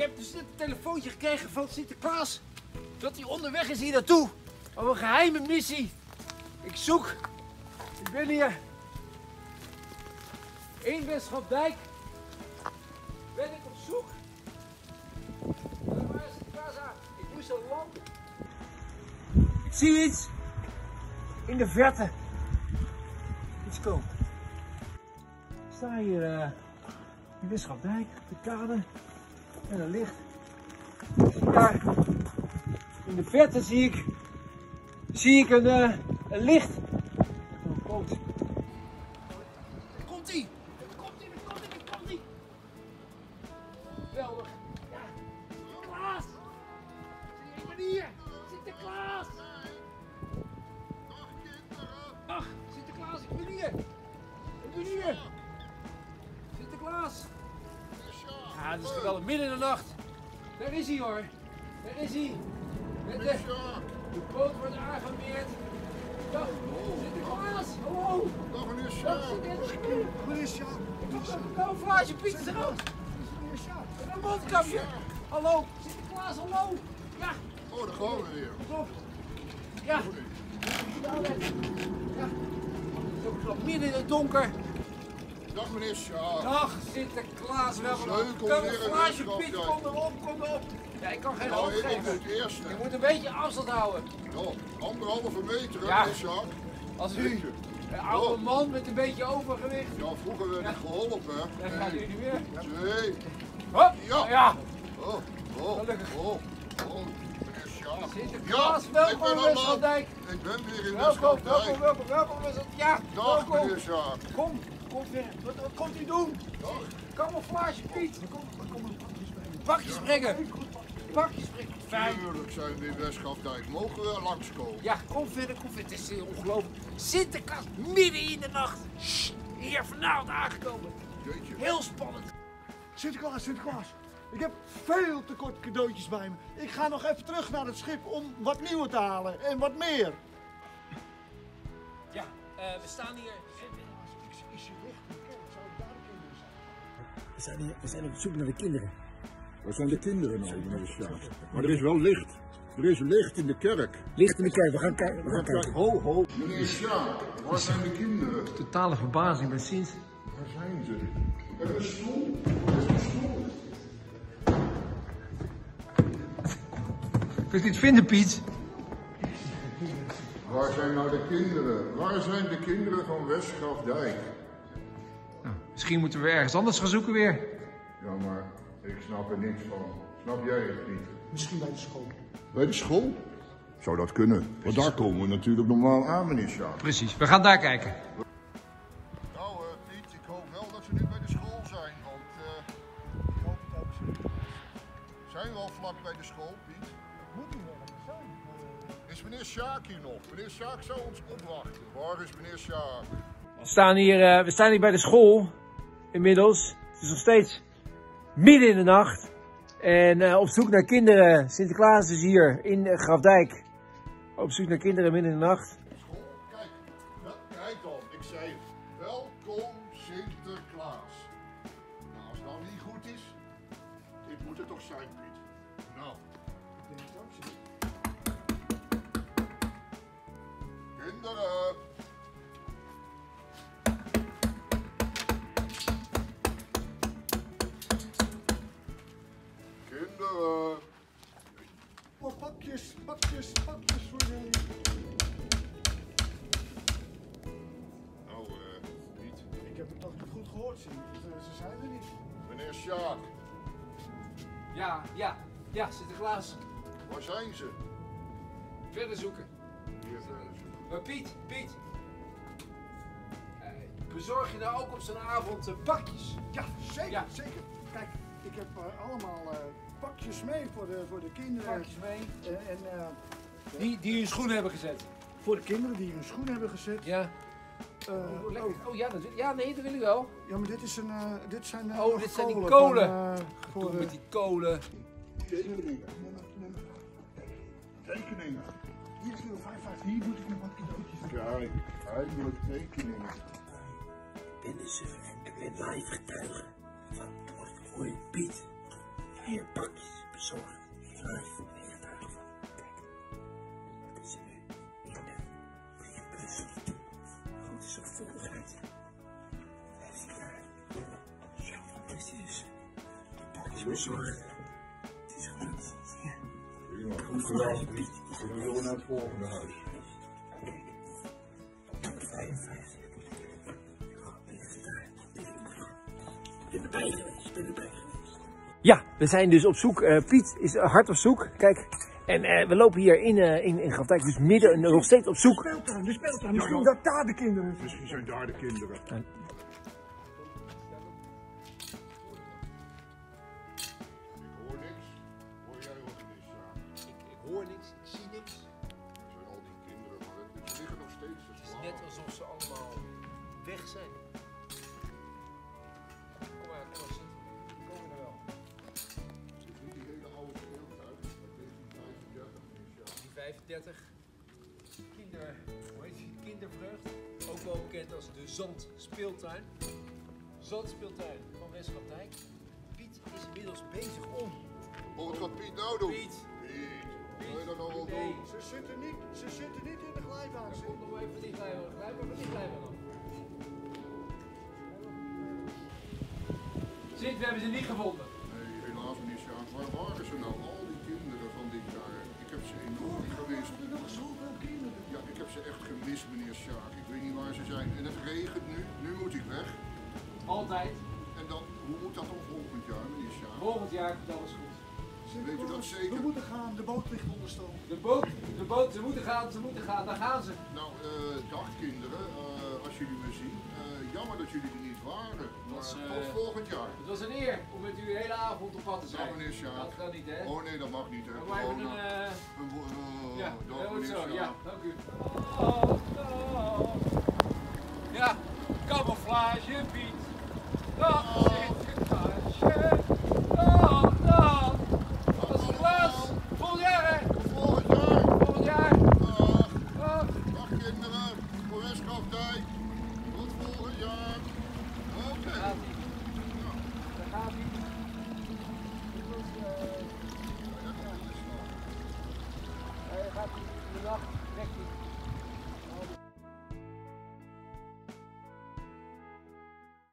heb dus net een telefoontje gekregen van Sinterklaas. Dat hij onderweg is hier naartoe. Op een geheime missie. Ik zoek. Ik ben hier. In Westschapdijk. Ben ik op zoek. Maar waar is Sinterklaas aan? Ik moest zo lang. Ik zie iets. In de verte. Iets komen. Ik sta hier eh in Westschapdijk, op de kade. En er ligt. Daar. In de verte zie ik. Zie ik een, eh, een licht. Een boot. Daar komt ie! Komt ie, komt daar komt ie! Geweldig. Ja. Sinterklaas! Ik ben hier! Sinterklaas! Ach, Sinterklaas, ik ben hier! Ik ben hier! Sinterklaas! Ja, het is geweldig. Midden in de nacht. Daar is hij hoor. Daar is hij. Met de, de boot wordt aangemeerd. Dag, Sinterklaas. Hallo. Dag meneer Dag, Sjaak. Meneer Sjaak. Een camouflage, Piet is er ook. Meneer Sjaak. En een mondkapje. Hallo, Sinterklaas, hallo. Ja, Oh, daar gaan we weer. klopt. Ja. Ja. Zo klopt. Midden in het donker. Dag meneer Sjaak. Dag Sinterklaas, welkom. Leuk om weer een Camouflage, Piet, kom erop, kom erop. Ja, ik kan geen Nou, hand ik op geven. Je moet een beetje afstand houden. Ja, anderhalve meter, Ja. meneer Sjaak. Als u een oude man met een beetje overgewicht. Ja, vroeger werd ik geholpen, hè. Dan gaat u nu weer. Nee. Hop. Ja. ja. Oh, oh, Gelukkig. oh, oh, meneer Sjaak. Sinterklaas, ik welkom. Westschaldijk. Ik ben weer in Welkom, welkom, welkom, welkom. in Westschaldijk. Ja, Dag welkom. meneer Sjaak. Kom, kom weer. Wat, wat komt u doen? Camouflage, Piet. Pakjes brengen. Pakjes brengen. Fijn. Tuurlijk zijn we in Westschaldijk. Mogen we langskomen? Ja, kom verder, kom verder. Het is eh, ongelooflijk. Sinterklaas, midden in de nacht. Hier vanavond aangekomen. Jeetje. Heel spannend. Sinterklaas, Sinterklaas. Ik heb veel te kort cadeautjes bij me. Ik ga nog even terug naar het schip om wat nieuwe te halen en wat meer. Ja, we staan hier. Is je licht in de kerk? Zou ik daar de kinderen zijn? We zijn, we zijn op zoek naar de kinderen. Waar zijn de kinderen nou, meneer Sjaak? Maar er is wel licht. Er is licht in de kerk. Licht in de kerk, we gaan kijken. We gaan kijken. Ho, ho. Meneer Sjaak, waar zijn de kinderen? Totale verbazing bij Sint. Waar zijn ze? Er is een stoel. Er is een stoel. Kunt u het vinden, Piet? Waar zijn nou de kinderen? Waar zijn de kinderen van Westgrafdijk? Nou, misschien moeten we ergens anders gaan zoeken weer. Ja, maar ik snap er niks van. Snap jij het niet? Misschien bij de school. Bij de school? Zou dat kunnen? Want daar komen we natuurlijk normaal aan, meneer Sjaak. Precies, we gaan daar kijken. Nou, eh, Piet, ik hoop wel dat ze nu bij de school zijn, want eh, Ik hoop het ook. Ze zijn we al vlak bij de school, Piet? moet niet Is meneer Sjaak hier nog? Meneer Sjaak zou ons opwachten. Waar is meneer Sjaak? We staan hier, eh, we staan hier bij de school. Inmiddels. Het is nog steeds midden in de nacht. En eh, op zoek naar kinderen. Sinterklaas is hier in eh, Grafdijk. Op zoek naar kinderen midden in de nacht. School? Kijk, ja, kijk dan. Ik zei welkom Sinterklaas. Nou, als het nou niet goed is, dit moet het toch zijn, kinderen. Oh, pakjes, pakjes, pakjes voor jullie. Nou, eh, Piet. Ik heb het toch niet goed gehoord, Ze zijn er niet. Meneer Sjaak, Ja, ja, ja, Sinterklaas. waar zijn ze? Verder zoeken. Maar Piet, Piet. Bezorg je nou ook op zo'n avond eh, pakjes? Ja, zeker, Ja. zeker. Kijk, ik heb eh, allemaal eh, pakjes mee voor de, voor de kinderen. Pakjes mee. En, en eh, Die, die hun schoenen hebben gezet. voor de kinderen die hun schoen hebben gezet. Ja. Eh, Oh, lekker. oh, Oh ja, dat, ja, nee, dat wil ik wel. ja, maar dit, is een, eh, dit zijn Oh, dit zijn die van, kolen. eh, voor, Doe met die kolen. Tekeningen. Tekeningen. Hier is 55. hier moet ik nog wat cadeautjes Kijk, eindelijk tekeningen. Binnenzuff en de weer live getuigen van Portmooi Piet. Vier pakjes bezorgd, live meertuigen van. Dat is er nu in de. Goed uit. Ja. De pakjes bezorgd. Het is gelukt is daar. Ik ben erbij geweest. Ik ben erbij geweest. Ja, we zijn dus op zoek. eh, Piet is hard op zoek. Kijk. En eh, we lopen hier in, eh in, in Grafdijk, dus midden, en nog steeds op zoek. Speeltuin, de speeltuin. Misschien ja. dat daar de kinderen Misschien zijn daar de kinderen. Ik hoor niks, ik zie niks. Er zijn al die kinderen, maar het- ze liggen nog steeds te Het is net alsof ze allemaal weg zijn. Kom maar, kom maar zitten. We komen er wel. Het is niet die hele oude speeltuin uit 1935 is, ja. Die 35 kinder, hoe heet die? Kindervreugd. Ook wel bekend als de Zandspeeltuin. Zandspeeltuin van Westgrafdijk. Piet is inmiddels bezig om. Oh, wat gaat Piet nou doen? Piet, Piet, nee? Ze zitten niet, ze zitten niet in de glijbaan. kom nog even die glijbaan. Glijbaan, maar die glijbaan. Zit, we hebben ze niet gevonden. Nee, helaas niet, Sjaak. Waar waren ze nou? Al die kinderen van dit jaar. Ik heb ze enorm gemist. Er nog zoveel kinderen. Ja, ik heb ze echt gemist, meneer Sjaak. Ik weet niet waar ze zijn. En het regent nu. Nu moet ik weg. Altijd. En dan, hoe moet dat dan volgend jaar, meneer Sjaak? Volgend jaar komt alles goed. Weet u dat zeker? We moeten gaan, de boot ligt onder stoom. De boot, de boot, ze moeten gaan, ze moeten gaan, daar gaan ze. Nou, eh, dag kinderen. Eh, als jullie me zien. Eh, jammer dat jullie er niet waren. Maar Was, tot volgend jaar. Het was een eer om met u de hele avond op pad te zijn. Dag meneer Sjaak. Dat kan niet, hè? Oh nee, dat mag niet. Hè. Maar wij hebben een... Ja, dag meneer zo. Ja, dank u. Ja, camouflage, Piet. Dag.